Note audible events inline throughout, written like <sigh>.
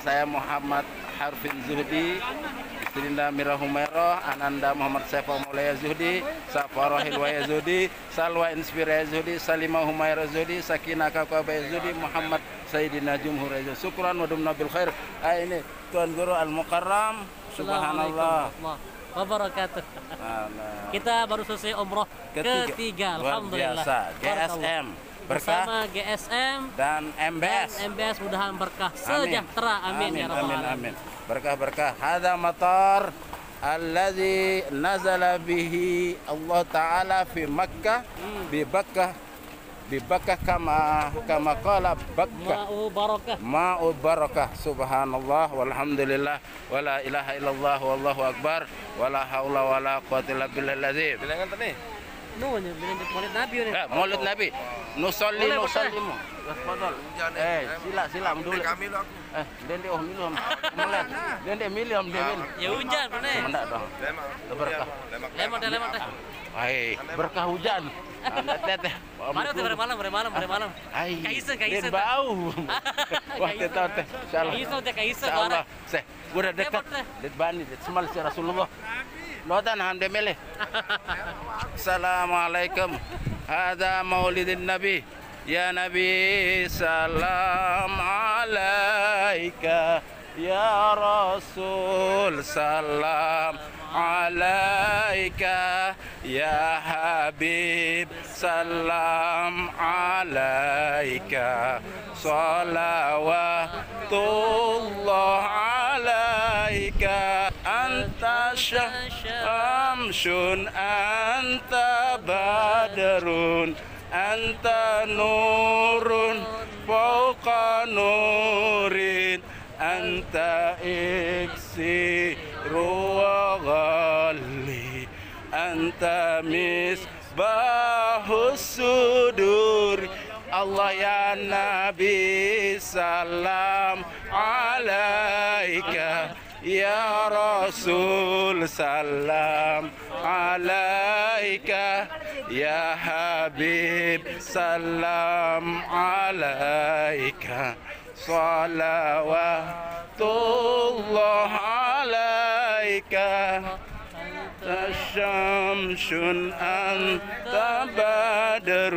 saya Muhammad Harfin Zuhdi Istrinda Mira Humairah Ananda Muhammad Saifah Maulaya Zuhdi Safarah Hilwaya Zuhdi Salwa Inspiraya Zuhdi Salimah Humairah Zuhdi Sakinah Kakabaya Zuhdi Muhammad Sayyidina Jumhur Reza Syukran wa dumna bil khair ah, ini Tuan Guru Al Mukarram Subhanallah wabarakatuh. Kita baru selesai umroh Ketiga. ketiga, alhamdulillah. biasa. GSM. Berkah Bersama GSM dan MBS dan MBS mudahan berkah Amin. sejahtera. Amin, ya rabbal amin, alamin. amin. Berkah berkah. Hada matar alladhi nazala bihi Allah Taala fi Makkah Hmm. bi Bakkah bi Bakkah kama kama qala Bakkah Ma'u barakah. ma'u barakah subhanallah walhamdulillah wala ilaha illallah wallahu akbar wala haula wala quwwata illa billahil azim Bilangan tadi. Nuhun ya, bilang maulid Nabi ya. Ya, maulid Nabi. Nusalli Boleh, nusallimu. Tafadhal. Eh, sila sila dulu. Kami lo aku. Eh, dende oh milom. Mulai. Dende milom dende. Ya hujan bener. Mendak dong. Lemak. Berkah. Lemak. Deh, lemon deh. Hai, berkah hujan. <laughs> Ah, Teh. Mana tuh malam, bare malam, bare malam. Hai. Kaisa, kaisa. Dia bau. <laughs> Wah, Kaisa. kita teh. Insyaallah. Kaisa teh, kaisa, Insyaallah. Seh, gua udah dekat. Dit bani, dit semal si Rasulullah. Lotan hande mele. Assalamualaikum. هذا مولد النبي. يا نبي سلام عليك. يا رسول سلام عليك. يا حبيب سلام عليك. صلوات الله syamsun, anta badrun. Anta nurun fauqa nurin Anta iksiru wa ghalli Anta misbahus sudur Allah ya Nabi salam alaika Ya Rasul salam عليك يا حبيب سلام عليك. صلوات الله عليك. أنت الشمس أنت بدر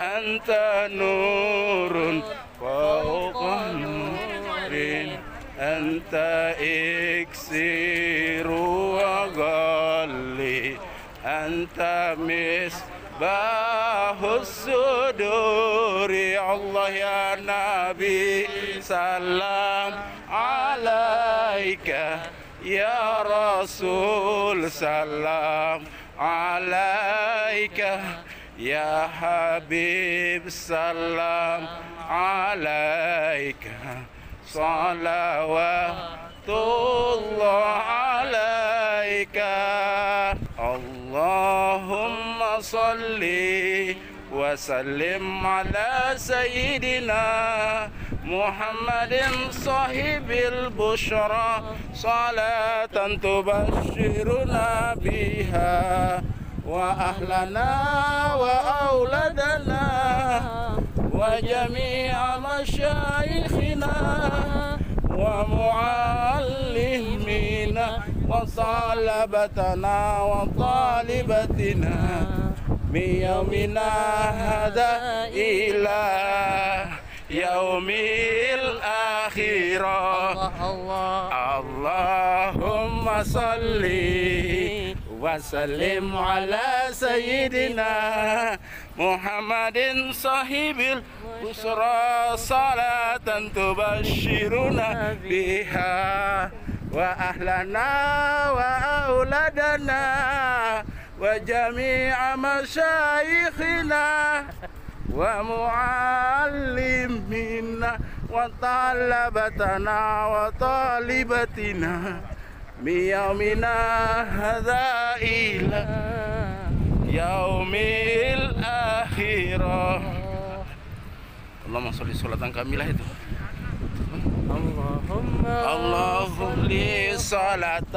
أنت نور. فوق نور أنت إكسير. أنت مصباح الصدور. يا الله يا نبي سلام عليك. يا رسول سلام عليك. يا حبيب سلام عليك. صلوات الله صلي وسلم على سيدنا محمد صاحب البشرى. صلاة تبشرنا بها وأهلنا وأولادنا وجميع مشايخنا ومعلمينا وطالبتنا وطالبتنا. من يومنا هذا إلى يوم الآخرة. اللهم صل وسلم على سيدنا محمد صاحب البشرى. صلاة تبشرنا بها وأهلنا وأولادنا. وجميع مشايخنا ومعلمنا وطلبتنا وطالبتنا من يومنا هذا إلى يوم الآخرة. اللهم صل صلاة كاملة. itu اللهم اللهم صلاة.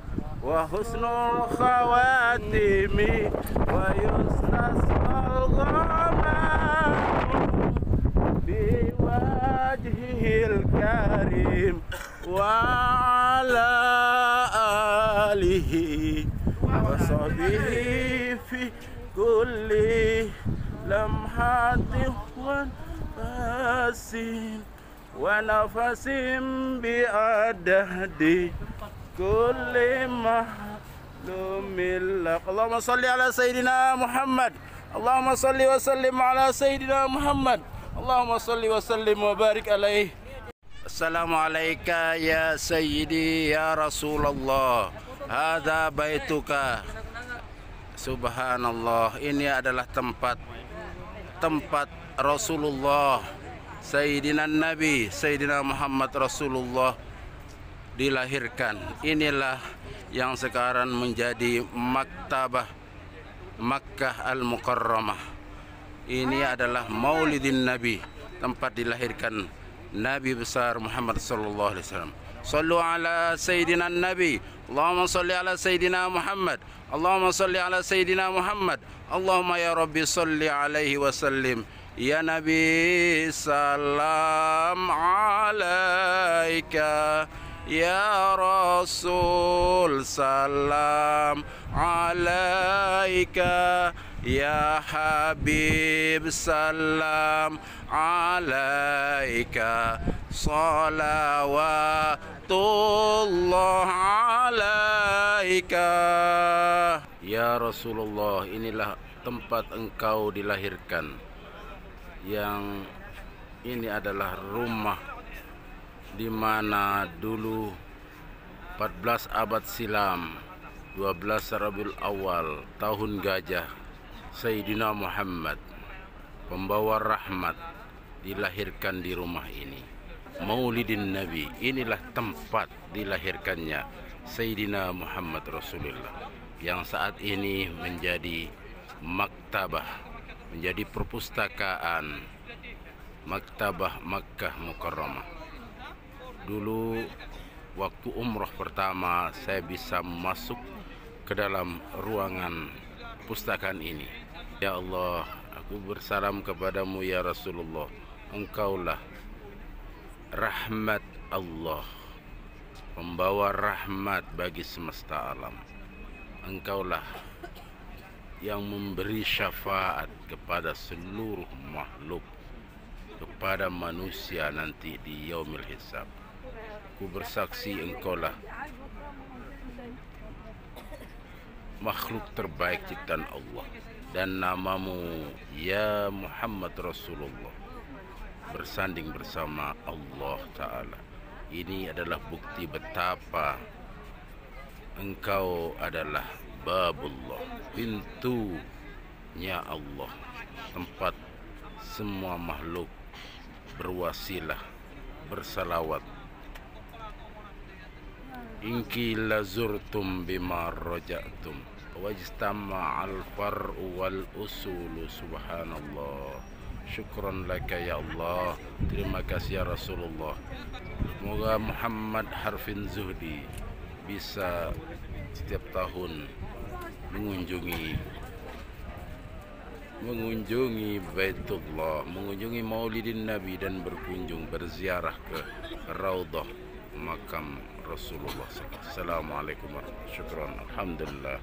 وحسن الخواتم ويستسقى الغمام بوجهه الكريم وعلى آله وصحبه في كل لمحة ونفس ونفس kulli mahlumin lak Allahumma salli ala Sayyidina Muhammad. Allahumma salli wa ala Sayyidina Muhammad. Allahumma salli wa sallim wa ya Sayyidi ya Rasulullah. Hada baituka. Subhanallah ini adalah tempat tempat Rasulullah. Sayyidina Nabi Sayyidina Muhammad Rasulullah dilahirkan. Inilah yang sekarang menjadi maktabah Makkah Al-Mukarramah. Ini adalah Maulidin Nabi tempat dilahirkan Nabi besar Muhammad sallallahu alaihi wasallam. Sallu ala Sayyidina Nabi. Allahumma salli ala Sayyidina Muhammad. Allahumma salli ala Sayyidina Muhammad. Allahumma ya Rabbi salli alaihi wasallim. Ya Nabi salam alaika Ya Rasul salam alaika. Ya Habib salam alaika. Salawatullah alaika. Ya Rasulullah inilah tempat engkau dilahirkan. Yang ini adalah rumah di mana dulu 14 abad silam 12 Rabiul Awal tahun gajah Sayyidina Muhammad pembawa rahmat dilahirkan di rumah ini. Maulidin Nabi inilah tempat dilahirkannya Sayyidina Muhammad Rasulullah yang saat ini menjadi maktabah menjadi perpustakaan maktabah Makkah Mukarramah dulu waktu umroh pertama saya bisa masuk ke dalam ruangan pustakaan ini. Ya Allah aku bersalam kepadamu ya Rasulullah. Engkaulah rahmat Allah pembawa rahmat bagi semesta alam. Engkaulah yang memberi syafaat kepada seluruh makhluk kepada manusia nanti di yaumil hisab Aku bersaksi engkaulah makhluk terbaik ciptaan Allah. Dan namamu ya Muhammad Rasulullah bersanding bersama Allah Ta'ala. Ini adalah bukti betapa engkau adalah babullah pintunya Allah tempat semua makhluk berwasilah bersalawat Inki lazurtum bima rajatum. Wajtama al far'u wal usulu subhanallah. Syukran laka ya Allah. Terima kasih ya Rasulullah. Semoga Muhammad Harfin Zuhdi bisa setiap tahun mengunjungi mengunjungi Baitullah mengunjungi Maulidin Nabi dan berkunjung berziarah ke Raudhah makam رسول الله صلى الله عليه وسلم السلام عليكم ورحمة الله شكرا الحمد لله